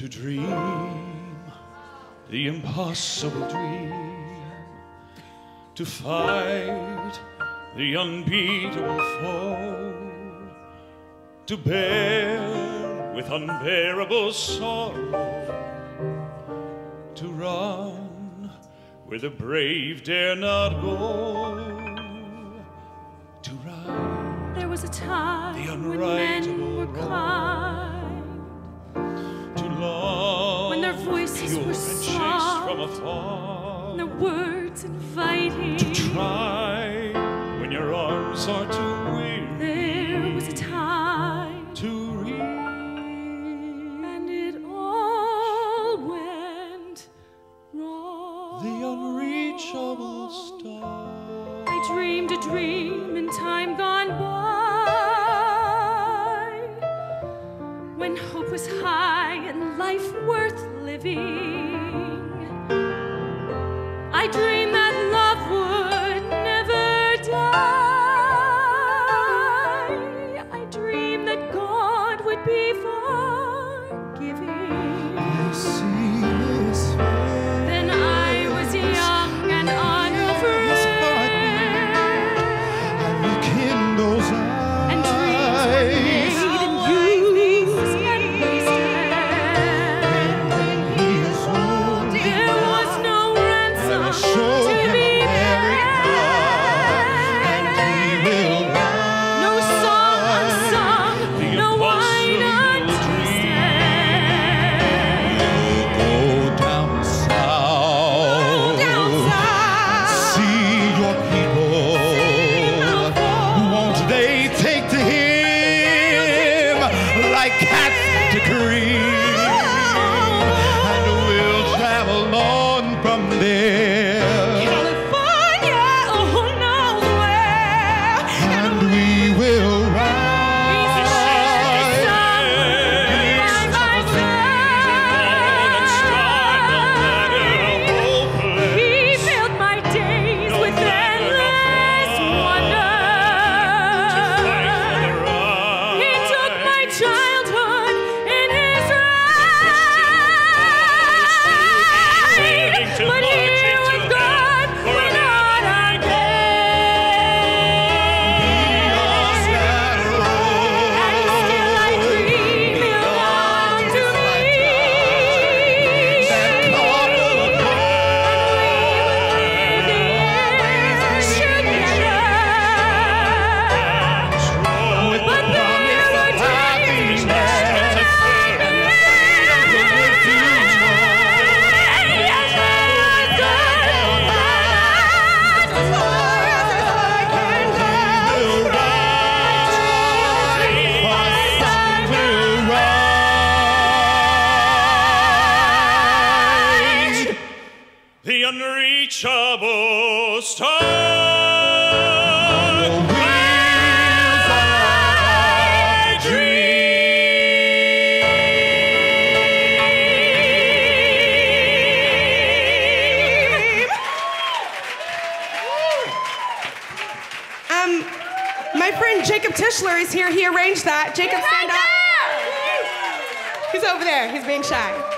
to dream the impossible dream, to fight the unbeatable foe, to bear with unbearable sorrow, to run where the brave dare not go, to ride There was a time The when men were wrong. Were soft. from afar. and their words inviting. to try when your arms are too weary There was a time, to reach. and it all went wrong. The unreachable star. I dreamed a dream in time gone by when hope was high life worth living. The unreachable star. I Um, my friend Jacob Tischler is here. He arranged that. Jacob, stand up. He's over there. He's being shy.